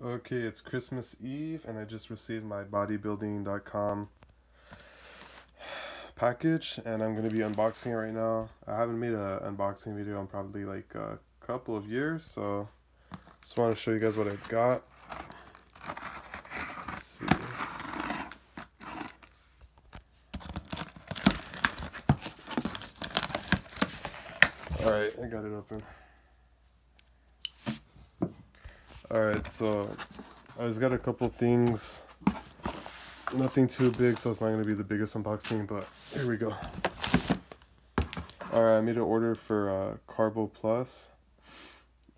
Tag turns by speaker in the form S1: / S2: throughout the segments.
S1: Okay, it's Christmas Eve, and I just received my bodybuilding.com package, and I'm gonna be unboxing it right now. I haven't made an unboxing video in probably like a couple of years, so just want to show you guys what I got. All right, I got it open. Alright, so I just got a couple things. Nothing too big, so it's not going to be the biggest unboxing, but here we go. Alright, I made an order for uh, Carbo Plus.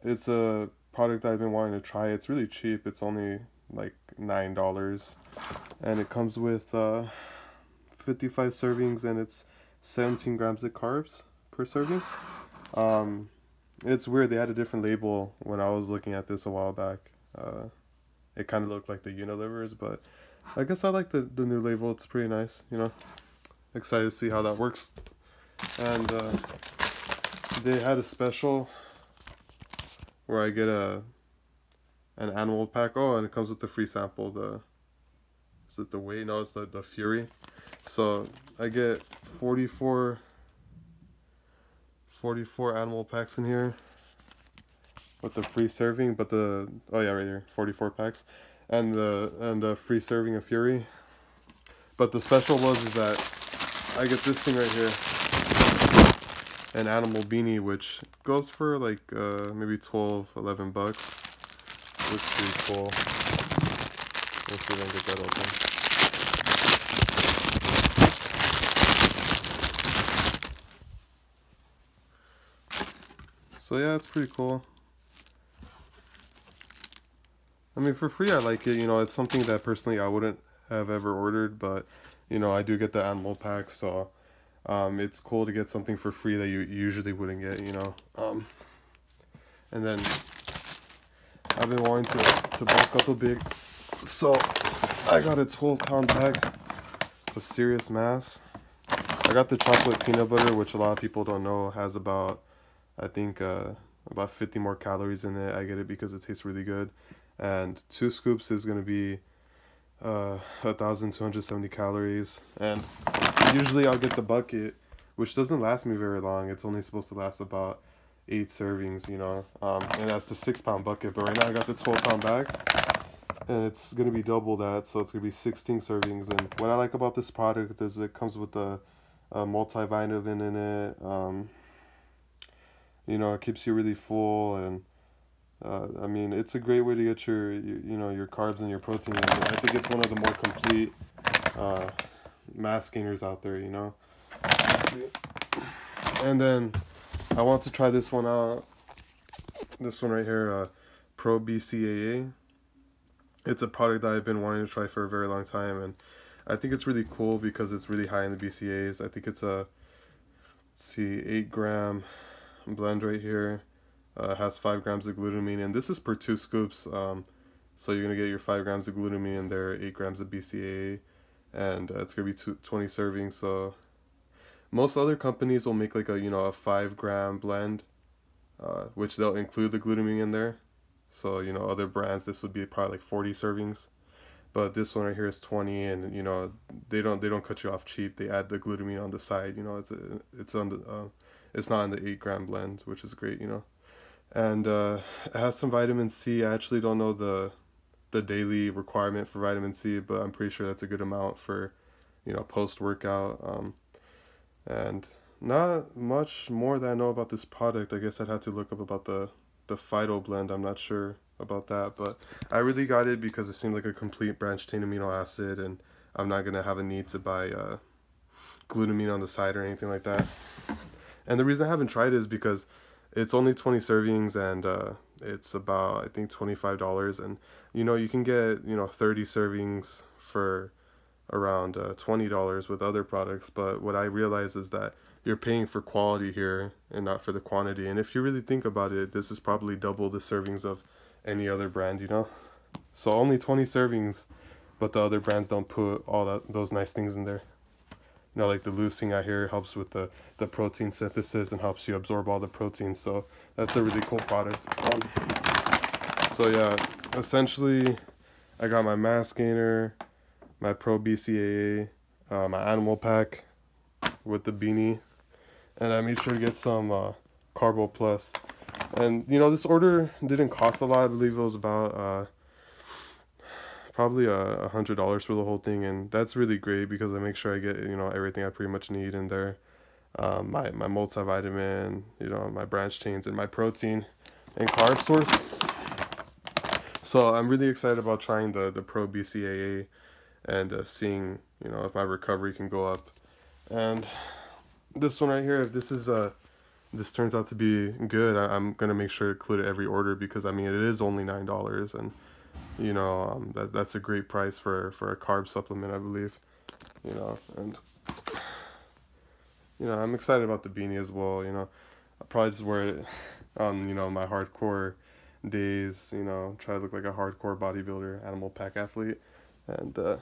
S1: It's a product I've been wanting to try. It's really cheap. It's only like $9. And it comes with uh, 55 servings and it's 17 grams of carbs per serving. Um, it's weird. They had a different label when I was looking at this a while back. Uh, it kind of looked like the Unilevers, but I guess I like the, the new label. It's pretty nice, you know. Excited to see how that works. And uh, they had a special where I get a an Animal Pak. Oh, and it comes with the free sample. The is it the weight? No, it's the the Fury. So I get 44 44 Animal Paks in here with the free serving but the oh yeah right here 44 packs and the and the free serving of fury. But the special was is that i get this thing right here an animal beanie which goes for like uh maybe 12 11 bucks looks pretty cool. Let's see if i can get that open So yeah, it's pretty cool. I mean, for free, I like it. You know, it's something that personally I wouldn't have ever ordered, but you know, I do get the Animal Pak, so um, it's cool to get something for free that you usually wouldn't get. You know, um, and then I've been wanting to to bulk up a bit, so I got a 12 pound pack of serious mass. I got the chocolate peanut butter, which a lot of people don't know has about I think uh, about 50 more calories in it. I get it because it tastes really good. And two scoops is going to be uh, 1,270 calories. And usually I'll get the bucket, which doesn't last me very long. It's only supposed to last about eight servings, you know. Um, and that's the six pound bucket. But right now I got the 12 pound bag. And it's going to be double that. So it's going to be 16 servings. And what I like about this product is it comes with a, a multivitamin in it. Um, you know it keeps you really full and uh, I mean it's a great way to get your you, you know your carbs and your protein in. I think it's one of the more complete uh, mass gainers out there you know? And then I want to try this one out. This one right here uh, Pro BCAA it's a product that I've been wanting to try for a very long time and I think it's really cool because it's really high in the BCAAs I think it's a let's see 8 gram blend right here uh, has 5 grams of glutamine and this is per 2 scoops um, so you're going to get your 5 grams of glutamine in there 8 grams of BCA and uh, it's going to be 20 servings so most other companies will make like a you know a 5 gram blend uh, which they'll include the glutamine in there. So you know other brands this would be probably like 40 servings. But this one right here is 20 and you know they don't they don't cut you off cheap. They add the glutamine on the side you know it's a, it's on the uh, it's not in the 8 gram blend, which is great, you know. And uh, it has some vitamin C. I actually don't know the the daily requirement for vitamin C, but I'm pretty sure that's a good amount for, you know, post workout. Um, and not much more that I know about this product. I guess I'd have to look up about the the Phyto blend. I'm not sure about that, but I really got it because it seemed like a complete branched chain amino acid, and I'm not gonna have a need to buy uh, glutamine on the side or anything like that. And the reason I haven't tried is because it's only 20 servings and uh, it's about I think $25 and you know you can get you know 30 servings for around uh, $20 with other products. But what I realize is that you're paying for quality here and not for the quantity. And if you really think about it this is probably double the servings of any other brand you know? So only 20 servings but the other brands don't put all that those nice things in there you know like the leucine out here helps with the the protein synthesis and helps you absorb all the protein so that's a really cool product um, so yeah essentially, I got my mass gainer, my Pro BCAA, uh, my Animal Pak with the beanie, and I made sure to get some uh, Carbo Plus. And you know, this order didn't cost a lot. I believe it was about uh, probably a hundred dollars for the whole thing, and that's really great because I make sure I get you know everything I pretty much need in there. Um, my my multivitamin, you know, my branch chains, and my protein and carb source. So I'm really excited about trying the the Pro BCAA and uh, seeing you know if my recovery can go up. And this one right here, if this is a uh, this turns out to be good, I, am gonna make sure to include it every order because I mean it is only nine dollars and you know um, that that's a great price for for a carb supplement I believe you know and you know I'm excited about the beanie as well you know. I probably just wear it on you know my hardcore days you know try to look like a hardcore bodybuilder Animal Pak athlete and uh,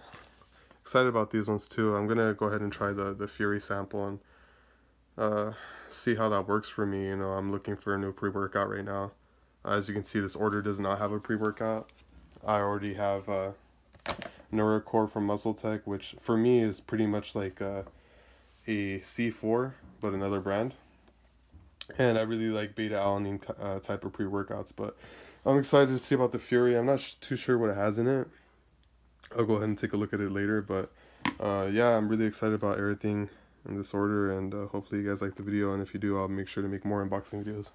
S1: excited about these ones too. I'm gonna go ahead and try the the Fury sample and uh, see how that works for me you know. I'm looking for a new pre-workout right now. As you can see this order does not have a pre-workout I already have uh, NeuroCore from MuscleTech, which for me is pretty much like uh, a C4, but another brand. And I really like beta alanine uh, type of pre workouts, but I'm excited to see about the Fury. I'm not too sure what it has in it. I'll go ahead and take a look at it later, but uh, yeah, I'm really excited about everything in this order, and uh, hopefully you guys like the video. And if you do, I'll make sure to make more unboxing videos.